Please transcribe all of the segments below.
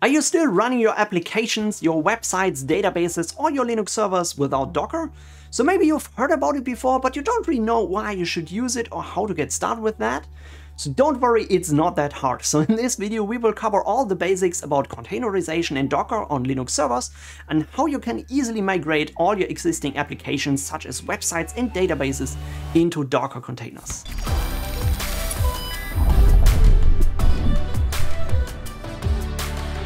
Are you still running your applications, your websites, databases, or your Linux servers without Docker? So maybe you've heard about it before, but you don't really know why you should use it or how to get started with that? So don't worry, it's not that hard. So in this video we will cover all the basics about containerization and Docker on Linux servers and how you can easily migrate all your existing applications such as websites and databases into Docker containers.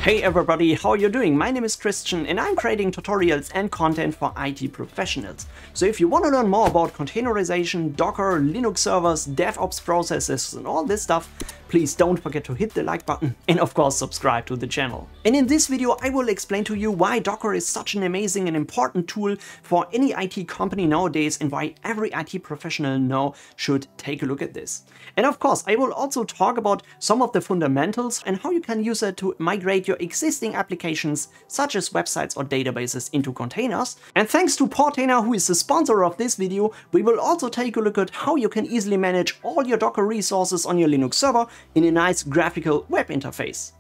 Hey everybody, how you doing? My name is Christian and I'm creating tutorials and content for IT professionals. So if you want to learn more about containerization, Docker, Linux servers, DevOps processes and all this stuff, please don't forget to hit the like button and of course subscribe to the channel. And in this video I will explain to you why Docker is such an amazing and important tool for any IT company nowadays and why every IT professional now should take a look at this. And of course I will also talk about some of the fundamentals and how you can use it to migrate your existing applications such as websites or databases into containers. And thanks to Portainer who is the sponsor of this video, we will also take a look at how you can easily manage all your Docker resources on your Linux server in a nice graphical web interface.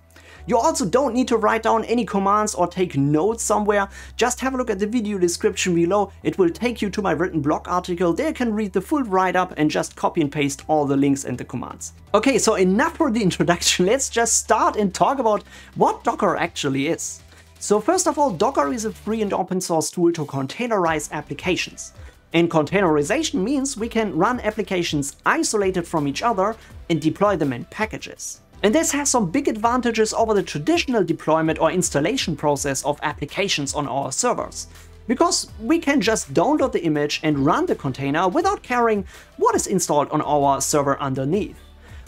You also don't need to write down any commands or take notes somewhere, just have a look at the video description below, it will take you to my written blog article, there you can read the full write-up and just copy and paste all the links and the commands. Okay, so enough for the introduction, let's just start and talk about what Docker actually is. So first of all, Docker is a free and open source tool to containerize applications. And containerization means we can run applications isolated from each other and deploy them in packages. And this has some big advantages over the traditional deployment or installation process of applications on our servers. Because we can just download the image and run the container without caring what is installed on our server underneath.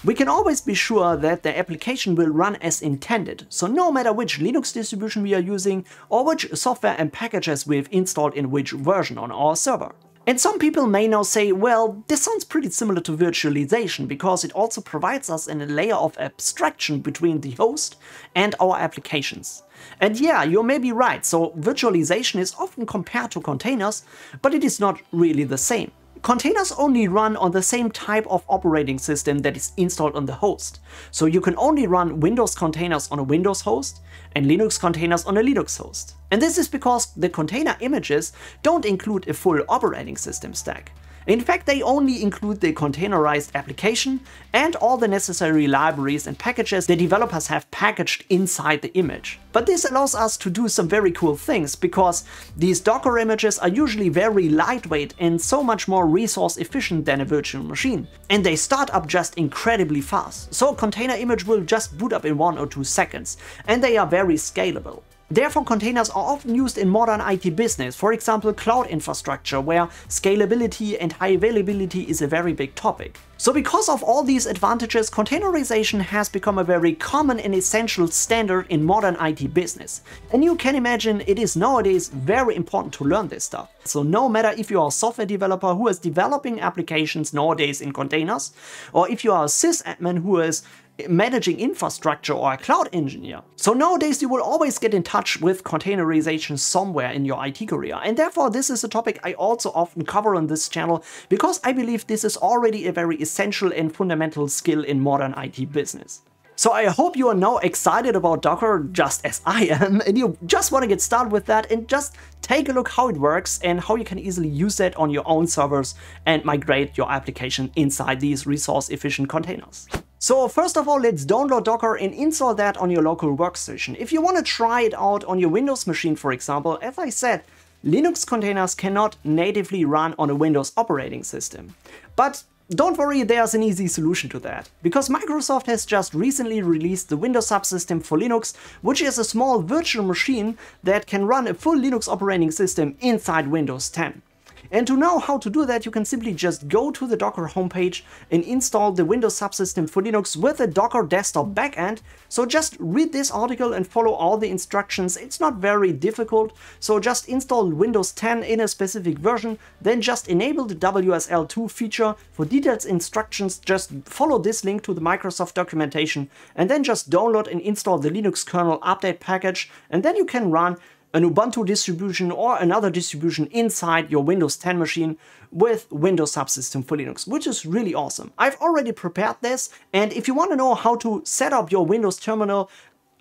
We can always be sure that the application will run as intended, so no matter which Linux distribution we are using or which software and packages we've installed in which version on our server. And some people may now say, well, this sounds pretty similar to virtualization because it also provides us in a layer of abstraction between the host and our applications. And yeah, you may be right, so virtualization is often compared to containers, but it is not really the same. Containers only run on the same type of operating system that is installed on the host. So you can only run Windows containers on a Windows host and Linux containers on a Linux host. And this is because the container images don't include a full operating system stack. In fact, they only include the containerized application and all the necessary libraries and packages the developers have packaged inside the image. But this allows us to do some very cool things because these Docker images are usually very lightweight and so much more resource efficient than a virtual machine. And they start up just incredibly fast. So a container image will just boot up in one or two seconds and they are very scalable. Therefore, containers are often used in modern IT business, for example cloud infrastructure, where scalability and high availability is a very big topic. So because of all these advantages, containerization has become a very common and essential standard in modern IT business. And you can imagine it is nowadays very important to learn this stuff. So no matter if you are a software developer who is developing applications nowadays in containers, or if you are a sysadmin who is managing infrastructure or a cloud engineer. So nowadays you will always get in touch with containerization somewhere in your IT career. And therefore this is a topic I also often cover on this channel because I believe this is already a very essential and fundamental skill in modern IT business. So I hope you are now excited about Docker just as I am and you just want to get started with that and just take a look how it works and how you can easily use that on your own servers and migrate your application inside these resource efficient containers. So first of all, let's download Docker and install that on your local workstation. If you want to try it out on your Windows machine, for example, as I said, Linux containers cannot natively run on a Windows operating system. But don't worry, there's an easy solution to that. Because Microsoft has just recently released the Windows subsystem for Linux, which is a small virtual machine that can run a full Linux operating system inside Windows 10. And to know how to do that, you can simply just go to the Docker homepage and install the Windows subsystem for Linux with a Docker desktop backend. So just read this article and follow all the instructions. It's not very difficult. So just install Windows 10 in a specific version, then just enable the WSL2 feature. For detailed instructions, just follow this link to the Microsoft documentation and then just download and install the Linux kernel update package and then you can run an Ubuntu distribution or another distribution inside your Windows 10 machine with Windows Subsystem for Linux, which is really awesome. I've already prepared this, and if you want to know how to set up your Windows terminal,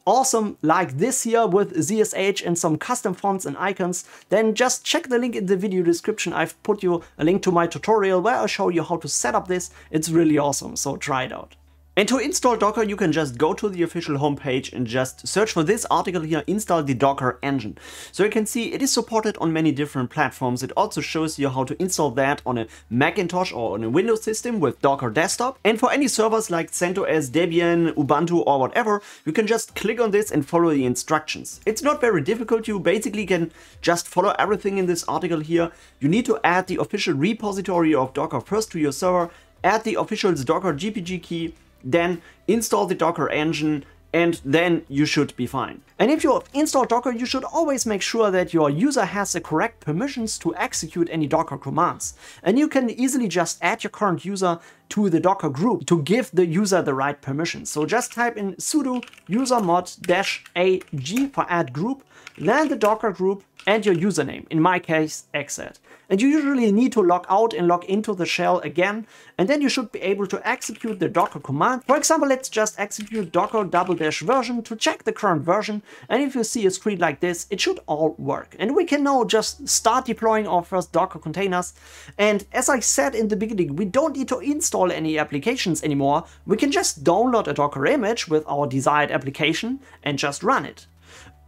awesome like this here with ZSH and some custom fonts and icons, then just check the link in the video description. I've put you a link to my tutorial where I show you how to set up this. It's really awesome, so try it out. And to install Docker, you can just go to the official homepage and just search for this article here, install the Docker engine. So you can see it is supported on many different platforms. It also shows you how to install that on a Macintosh or on a Windows system with Docker Desktop. And for any servers like CentOS, Debian, Ubuntu or whatever, you can just click on this and follow the instructions. It's not very difficult. You basically can just follow everything in this article here. You need to add the official repository of Docker first to your server, add the official Docker GPG key, then install the Docker engine and then you should be fine. And if you install Docker, you should always make sure that your user has the correct permissions to execute any Docker commands. And you can easily just add your current user to the Docker group to give the user the right permissions. So just type in sudo user usermod-ag for add group, then the Docker group and your username, in my case, xcad. And you usually need to log out and log into the shell again, and then you should be able to execute the docker command. For example, let's just execute docker double dash version to check the current version, and if you see a screen like this, it should all work. And we can now just start deploying our first Docker containers. And as I said in the beginning, we don't need to install any applications anymore. We can just download a Docker image with our desired application and just run it.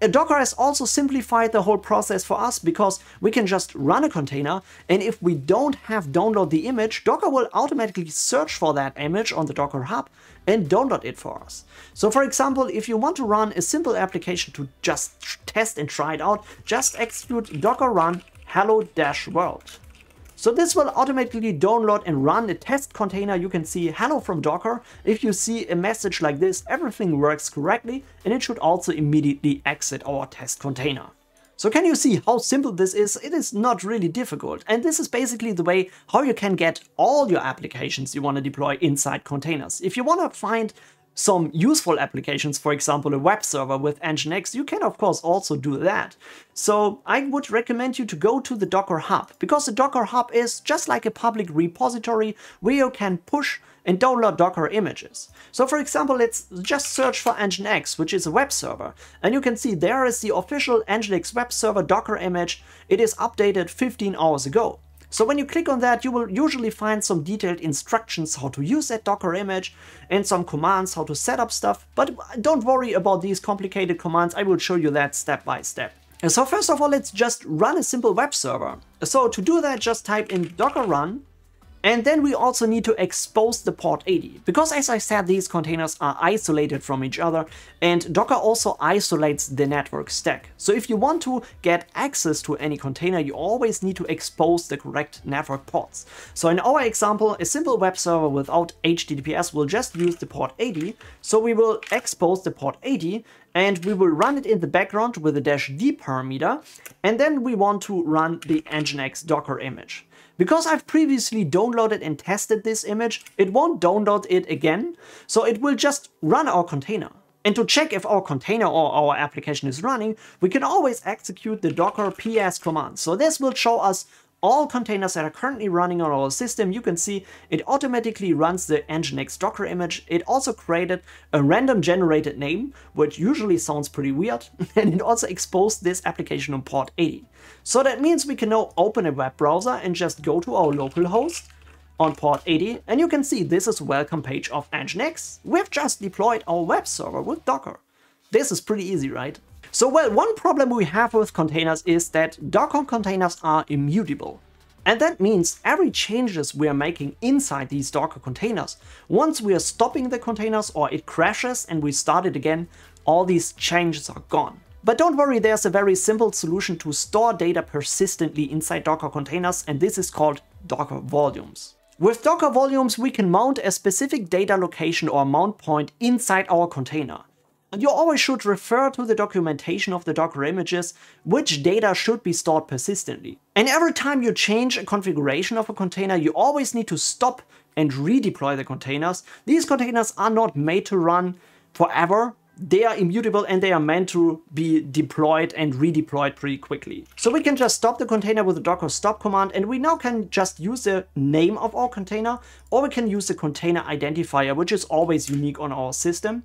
Uh, docker has also simplified the whole process for us because we can just run a container and if we don't have download the image, Docker will automatically search for that image on the Docker Hub and download it for us. So for example, if you want to run a simple application to just test and try it out, just execute docker run hello-world. So this will automatically download and run a test container. You can see hello from Docker. If you see a message like this, everything works correctly and it should also immediately exit our test container. So can you see how simple this is? It is not really difficult. And this is basically the way how you can get all your applications you want to deploy inside containers. If you want to find some useful applications, for example a web server with Nginx, you can of course also do that. So I would recommend you to go to the Docker Hub, because the Docker Hub is just like a public repository where you can push and download Docker images. So for example, let's just search for Nginx, which is a web server. And you can see there is the official Nginx web server Docker image. It is updated 15 hours ago. So when you click on that, you will usually find some detailed instructions how to use that Docker image and some commands how to set up stuff. But don't worry about these complicated commands, I will show you that step by step. So first of all, let's just run a simple web server. So to do that, just type in docker run and then we also need to expose the port 80, because as I said, these containers are isolated from each other, and Docker also isolates the network stack. So if you want to get access to any container, you always need to expose the correct network ports. So in our example, a simple web server without HTTPS will just use the port 80, so we will expose the port 80 and we will run it in the background with a dash d parameter, and then we want to run the nginx docker image. Because I've previously downloaded and tested this image, it won't download it again, so it will just run our container. And to check if our container or our application is running, we can always execute the docker ps command. So this will show us all containers that are currently running on our system, you can see it automatically runs the Nginx Docker image. It also created a random generated name, which usually sounds pretty weird, and it also exposed this application on port 80. So that means we can now open a web browser and just go to our local host on port 80, and you can see this is welcome page of Nginx. We've just deployed our web server with Docker. This is pretty easy, right? So well, one problem we have with containers is that Docker containers are immutable. And that means every changes we are making inside these Docker containers, once we are stopping the containers or it crashes and we start it again, all these changes are gone. But don't worry, there's a very simple solution to store data persistently inside Docker containers and this is called Docker volumes. With Docker volumes, we can mount a specific data location or mount point inside our container. You always should refer to the documentation of the Docker images, which data should be stored persistently. And every time you change a configuration of a container, you always need to stop and redeploy the containers. These containers are not made to run forever. They are immutable and they are meant to be deployed and redeployed pretty quickly. So we can just stop the container with the docker stop command and we now can just use the name of our container or we can use the container identifier, which is always unique on our system.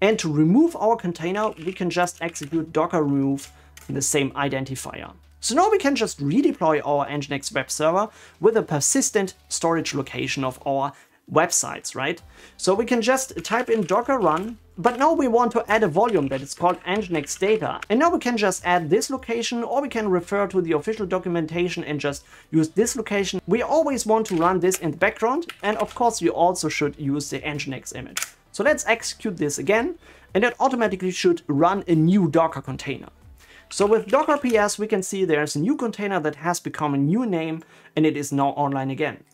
And to remove our container, we can just execute docker remove the same identifier. So now we can just redeploy our Nginx web server with a persistent storage location of our websites, right? So we can just type in docker run, but now we want to add a volume that is called nginx data. And now we can just add this location or we can refer to the official documentation and just use this location. We always want to run this in the background. And of course, we also should use the nginx image. So let's execute this again. And that automatically should run a new Docker container. So with Docker PS, we can see there's a new container that has become a new name and it is now online again.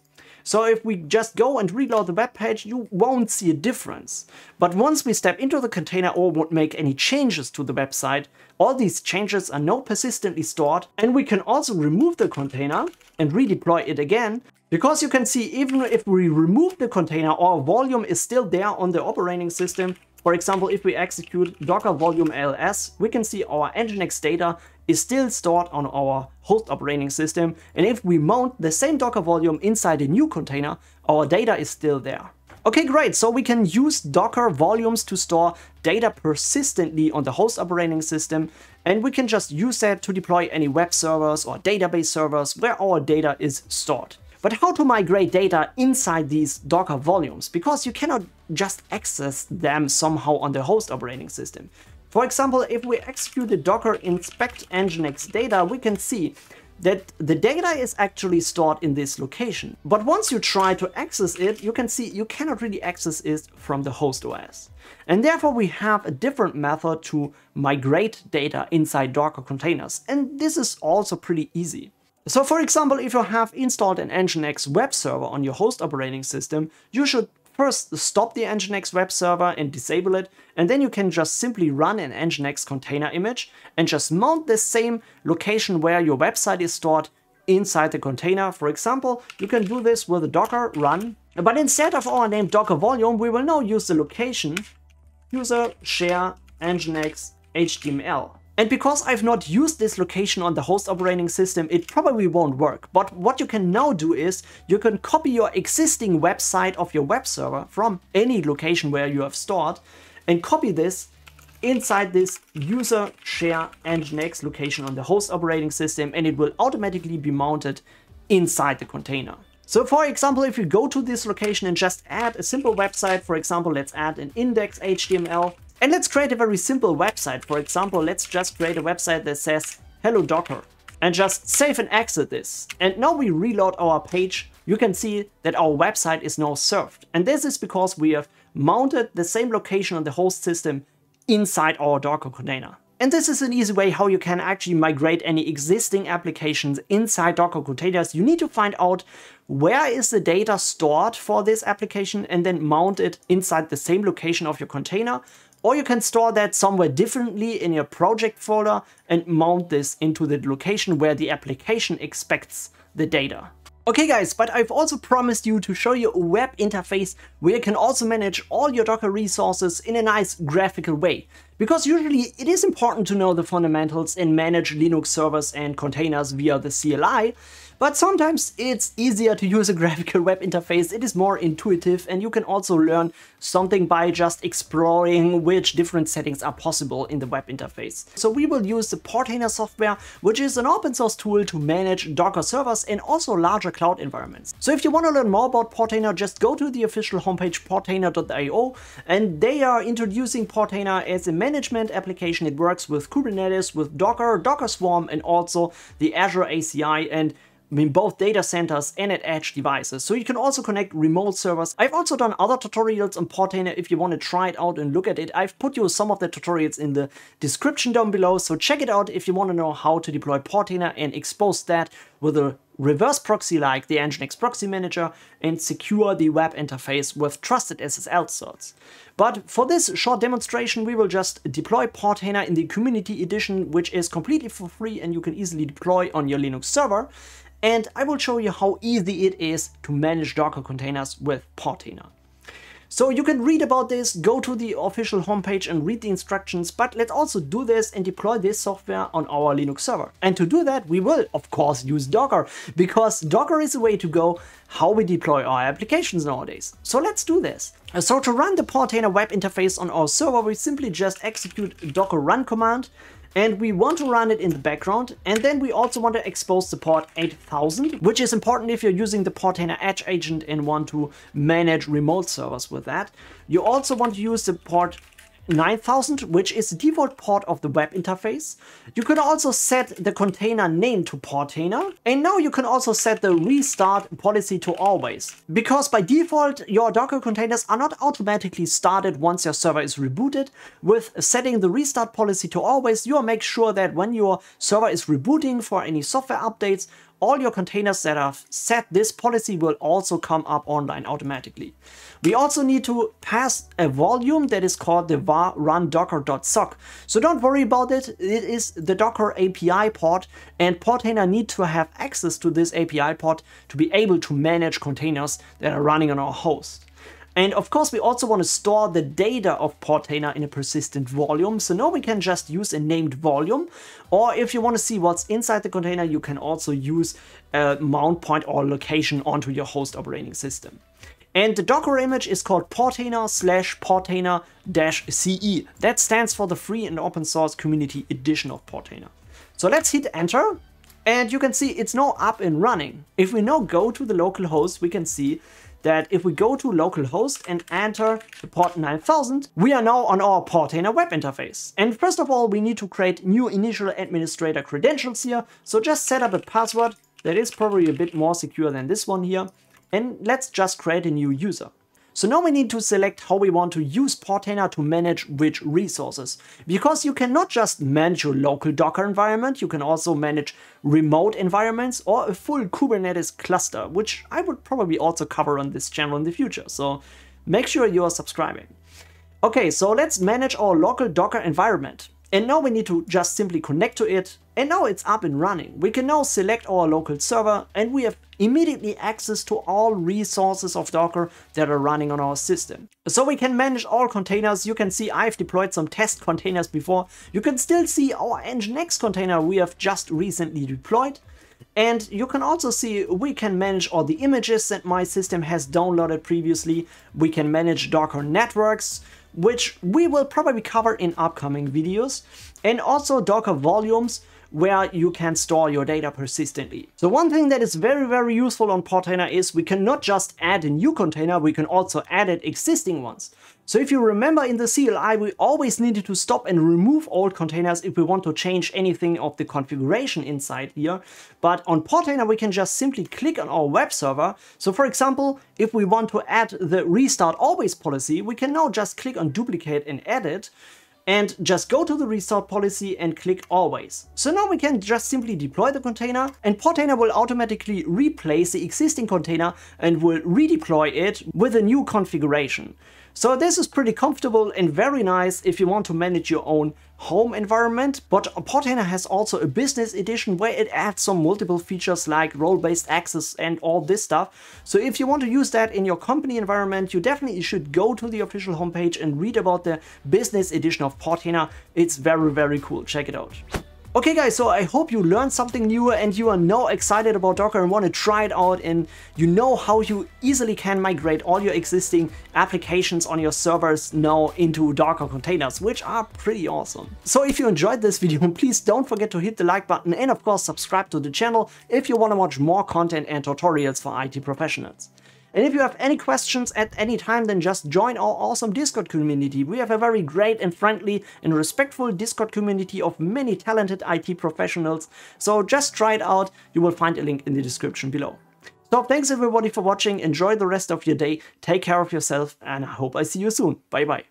So if we just go and reload the web page, you won't see a difference. But once we step into the container or would make any changes to the website, all these changes are now persistently stored and we can also remove the container and redeploy it again because you can see even if we remove the container, our volume is still there on the operating system. For example, if we execute docker volume ls, we can see our nginx data is still stored on our host operating system. And if we mount the same Docker volume inside a new container, our data is still there. Okay, great. So we can use Docker volumes to store data persistently on the host operating system. And we can just use that to deploy any web servers or database servers where our data is stored. But how to migrate data inside these Docker volumes? Because you cannot just access them somehow on the host operating system. For example, if we execute the docker inspect nginx data, we can see that the data is actually stored in this location. But once you try to access it, you can see you cannot really access it from the host OS. And therefore we have a different method to migrate data inside Docker containers. And this is also pretty easy. So for example, if you have installed an Nginx web server on your host operating system, you should First, stop the Nginx web server and disable it, and then you can just simply run an Nginx container image and just mount the same location where your website is stored inside the container. For example, you can do this with a docker run, but instead of our name docker volume, we will now use the location user share nginx html. And because I've not used this location on the host operating system, it probably won't work. But what you can now do is you can copy your existing website of your web server from any location where you have stored and copy this inside this user share nginx location on the host operating system and it will automatically be mounted inside the container. So for example, if you go to this location and just add a simple website, for example, let's add an index HTML and let's create a very simple website. For example, let's just create a website that says hello docker and just save and exit this. And now we reload our page. You can see that our website is now served. And this is because we have mounted the same location on the host system inside our Docker container. And this is an easy way how you can actually migrate any existing applications inside Docker containers. You need to find out where is the data stored for this application and then mount it inside the same location of your container or you can store that somewhere differently in your project folder and mount this into the location where the application expects the data. Okay guys, but I've also promised you to show you a web interface where you can also manage all your Docker resources in a nice graphical way. Because usually it is important to know the fundamentals and manage Linux servers and containers via the CLI, but sometimes it's easier to use a graphical web interface, it is more intuitive and you can also learn something by just exploring which different settings are possible in the web interface. So we will use the Portainer software, which is an open source tool to manage Docker servers and also larger cloud environments. So if you want to learn more about Portainer, just go to the official homepage portainer.io and they are introducing Portainer as a management application. It works with Kubernetes, with Docker, Docker Swarm and also the Azure ACI and in both data centers and at edge devices. So you can also connect remote servers. I've also done other tutorials on Portainer if you want to try it out and look at it. I've put you some of the tutorials in the description down below, so check it out if you want to know how to deploy Portainer and expose that with a reverse proxy like the Nginx Proxy Manager and secure the web interface with trusted SSL certs. But for this short demonstration we will just deploy Portainer in the Community Edition which is completely for free and you can easily deploy on your Linux server and I will show you how easy it is to manage Docker containers with Portainer. So you can read about this, go to the official homepage and read the instructions, but let's also do this and deploy this software on our Linux server. And to do that, we will of course use Docker, because Docker is the way to go how we deploy our applications nowadays. So let's do this. So to run the Portainer web interface on our server, we simply just execute docker run command and we want to run it in the background and then we also want to expose the port 8000 which is important if you're using the Portainer Edge agent and want to manage remote servers with that. You also want to use the port 9000, which is the default port of the web interface. You can also set the container name to Portainer. And now you can also set the restart policy to always. Because by default, your Docker containers are not automatically started once your server is rebooted. With setting the restart policy to always, you will make sure that when your server is rebooting for any software updates, all your containers that have set this policy will also come up online automatically. We also need to pass a volume that is called the var run docker.sock. So don't worry about it, it is the Docker API port and Portainer need to have access to this API port to be able to manage containers that are running on our host. And of course, we also want to store the data of Portainer in a persistent volume. So now we can just use a named volume. Or if you want to see what's inside the container, you can also use a mount point or location onto your host operating system. And the Docker image is called Portainer slash Portainer dash CE. That stands for the free and open source community edition of Portainer. So let's hit enter and you can see it's now up and running. If we now go to the local host, we can see that if we go to localhost and enter the port 9000, we are now on our Portainer web interface. And first of all, we need to create new initial administrator credentials here. So just set up a password that is probably a bit more secure than this one here. And let's just create a new user. So now we need to select how we want to use Portainer to manage which resources. Because you cannot just manage your local Docker environment, you can also manage remote environments or a full Kubernetes cluster, which I would probably also cover on this channel in the future. So make sure you are subscribing. Okay, so let's manage our local Docker environment. And now we need to just simply connect to it. And now it's up and running. We can now select our local server and we have immediately access to all resources of Docker that are running on our system. So we can manage all containers. You can see I've deployed some test containers before. You can still see our Nginx container we have just recently deployed. And you can also see we can manage all the images that my system has downloaded previously. We can manage Docker networks which we will probably cover in upcoming videos, and also Docker volumes, where you can store your data persistently. So one thing that is very, very useful on Portainer is we can not just add a new container, we can also edit existing ones. So if you remember in the CLI, we always needed to stop and remove old containers if we want to change anything of the configuration inside here. But on Portainer, we can just simply click on our web server. So for example, if we want to add the restart always policy, we can now just click on duplicate and edit and just go to the restart policy and click always. So now we can just simply deploy the container and Portainer will automatically replace the existing container and will redeploy it with a new configuration. So this is pretty comfortable and very nice if you want to manage your own home environment, but Portainer has also a business edition where it adds some multiple features like role-based access and all this stuff. So if you want to use that in your company environment, you definitely should go to the official homepage and read about the business edition of Portainer. It's very, very cool. Check it out. Okay guys, so I hope you learned something new and you are now excited about Docker and want to try it out and you know how you easily can migrate all your existing applications on your servers now into Docker containers, which are pretty awesome. So if you enjoyed this video, please don't forget to hit the like button and of course subscribe to the channel if you want to watch more content and tutorials for IT professionals. And if you have any questions at any time, then just join our awesome Discord community. We have a very great and friendly and respectful Discord community of many talented IT professionals. So just try it out. You will find a link in the description below. So thanks everybody for watching. Enjoy the rest of your day. Take care of yourself and I hope I see you soon. Bye bye.